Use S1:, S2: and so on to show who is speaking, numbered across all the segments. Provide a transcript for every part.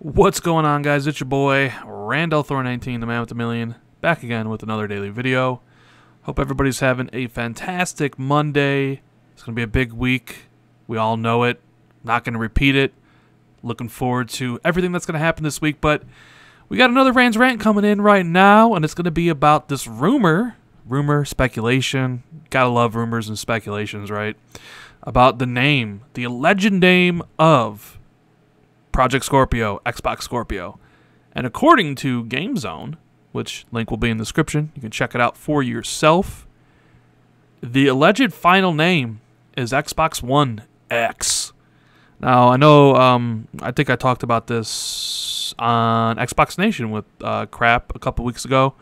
S1: What's going on, guys? It's your boy, Rand al Thor 19, the man with a million, back again with another daily video. Hope everybody's having a fantastic Monday. It's going to be a big week. We all know it. Not going to repeat it. Looking forward to everything that's going to happen this week, but we got another Rand's Rant coming in right now, and it's going to be about this rumor, rumor, speculation. Gotta love rumors and speculations, right? About the name, the alleged name of Project Scorpio, Xbox Scorpio. And according to GameZone, which link will be in the description, you can check it out for yourself. The alleged final name is Xbox One X. Now, I know, um, I think I talked about this on Xbox Nation with uh, Crap a couple weeks ago.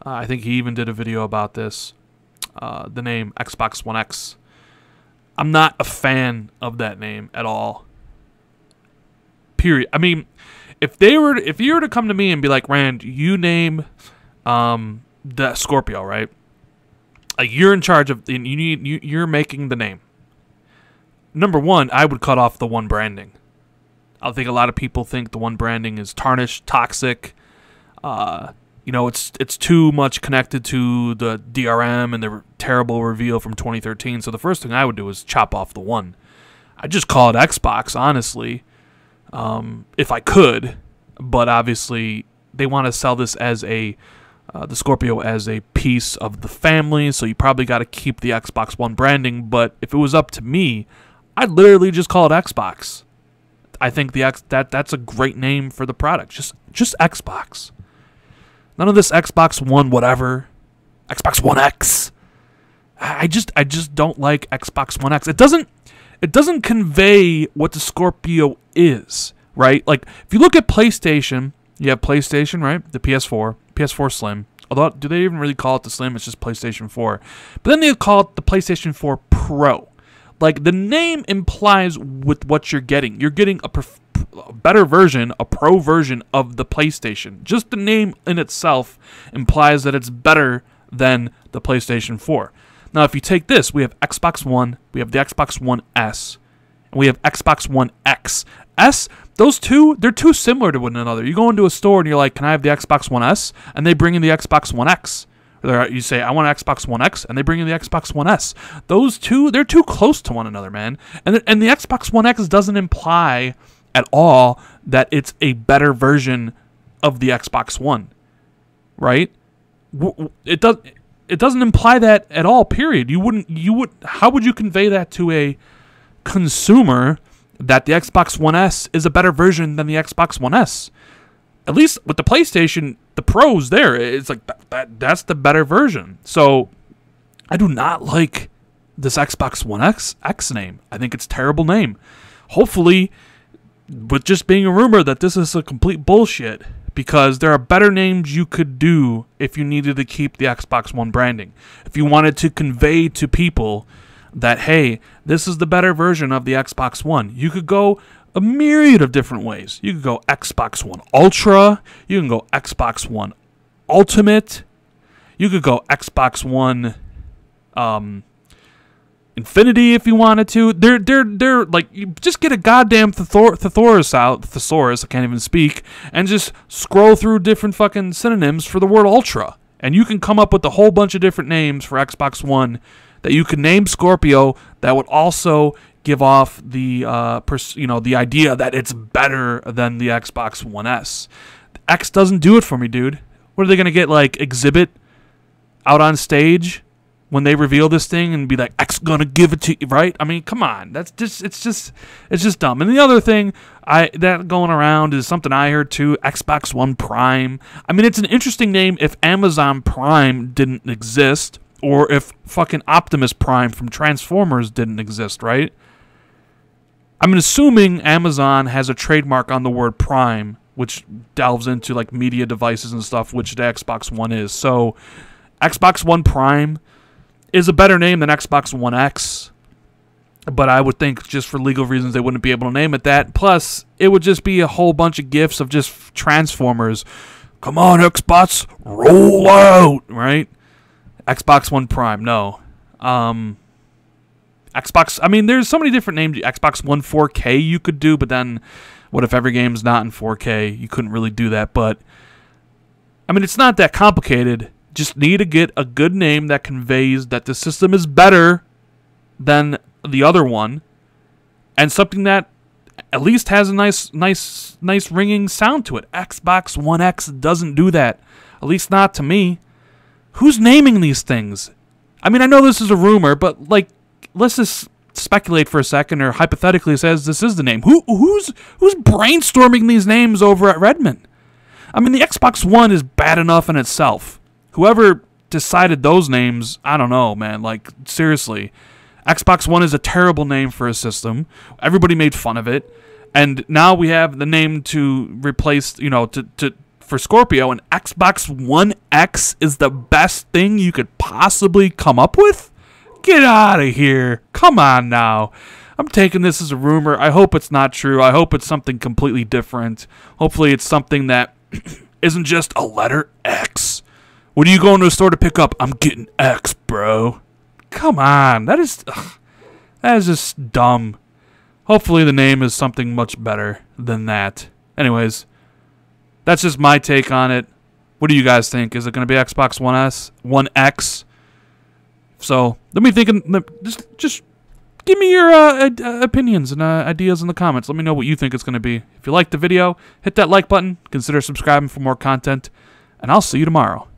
S1: Uh, I think he even did a video about this. Uh, the name Xbox One X. I'm not a fan of that name at all. Period. I mean, if they were, if you were to come to me and be like, Rand, you name um, the Scorpio, right? Like you're in charge of, you need, you, you're making the name. Number one, I would cut off the one branding. I think a lot of people think the one branding is tarnished, toxic. Uh, you know, it's it's too much connected to the DRM and the terrible reveal from 2013. So the first thing I would do is chop off the one. I just call it Xbox, honestly, um, if I could. But obviously, they want to sell this as a uh, the Scorpio as a piece of the family. So you probably got to keep the Xbox One branding. But if it was up to me, I'd literally just call it Xbox. I think the X that that's a great name for the product. Just just Xbox. None of this Xbox One whatever. Xbox One X. I just I just don't like Xbox One X. It doesn't it doesn't convey what the Scorpio is, right? Like if you look at PlayStation, you have PlayStation, right? The PS4, PS4 Slim. Although do they even really call it the Slim? It's just PlayStation 4. But then they call it the PlayStation 4 Pro. Like the name implies with what you're getting. You're getting a a better version, a pro version of the PlayStation. Just the name in itself implies that it's better than the PlayStation 4. Now, if you take this, we have Xbox One, we have the Xbox One S, and we have Xbox One X. S, those two, they're too similar to one another. You go into a store and you're like, "Can I have the Xbox One S?" and they bring in the Xbox One X. Or uh, you say, "I want an Xbox One X," and they bring in the Xbox One S. Those two, they're too close to one another, man. And the, and the Xbox One X doesn't imply at all that it's a better version of the Xbox One, right? It does. It doesn't imply that at all. Period. You wouldn't. You would. How would you convey that to a consumer that the Xbox One S is a better version than the Xbox One S? At least with the PlayStation, the pros there, it's like that, that that's the better version. So I do not like this Xbox One X X name. I think it's terrible name. Hopefully with just being a rumor that this is a complete bullshit because there are better names you could do if you needed to keep the Xbox One branding. If you wanted to convey to people that, hey, this is the better version of the Xbox One, you could go a myriad of different ways. You could go Xbox One Ultra, you can go Xbox One Ultimate, you could go Xbox One um, Infinity if you wanted to. They're they're they're like you just get a goddamn Thethor- thesaurus out, thesaurus. I can't even speak, and just scroll through different fucking synonyms for the word Ultra, and you can come up with a whole bunch of different names for Xbox One that you could name Scorpio that would also give off the uh pers- you know the idea that it's better than the Xbox One S. X doesn't do it for me, dude. What are they gonna get like Xzibit out on stage? When they reveal this thing and be like X gonna give it to you, right? I mean, come on, that's just it's just it's just dumb. And the other thing I that going around is something I heard too. Xbox One Prime. I mean, it's an interesting name if Amazon Prime didn't exist, or if fucking Optimus Prime from Transformers didn't exist, right? I'm assuming Amazon has a trademark on the word Prime, which delves into like media devices and stuff, which the Xbox One is. So, Xbox One Prime is a better name than Xbox One X. But I would think just for legal reasons they wouldn't be able to name it that. Plus, it would just be a whole bunch of gifs of just Transformers. Come on, Xbox, roll out, right? Xbox One Prime, no. Um, Xbox, I mean, there's so many different names. Xbox One 4K you could do, but then What if every game's not in 4K? You couldn't really do that, but I mean, it's not that complicated. Just need to get a good name that conveys that the system is better than the other one, and something that at least has a nice, nice, nice ringing sound to it. Xbox One X doesn't do that. At least not to me. Who's naming these things? I mean, I know this is a rumor, but like, let's just speculate for a second, or hypothetically says this is the name. Who who's who's brainstorming these names over at Redmond? I mean, the Xbox One is bad enough in itself. Whoever decided those names, I don't know, man. Like seriously, Xbox One is a terrible name for a system. Everybody made fun of it, and now we have the name to replace, you know, to to for Scorpio, and Xbox One X is the best thing you could possibly come up with? Get out of here. Come on now. I'm taking this as a rumor. I hope it's not true. I hope it's something completely different. Hopefully, it's something that isn't just a letter X. What are you going to a store to pick up? I'm getting X, bro. Come on. That is. Ugh, that is just dumb. Hopefully, the name is something much better than that. Anyways, that's just my take on it. What do you guys think? Is it going to be Xbox One S, One X? So let me think. Just, just give me your uh, uh, opinions and uh, ideas in the comments. Let me know what you think it's going to be. If you liked the video, hit that like button. Consider subscribing for more content, and I'll see you tomorrow.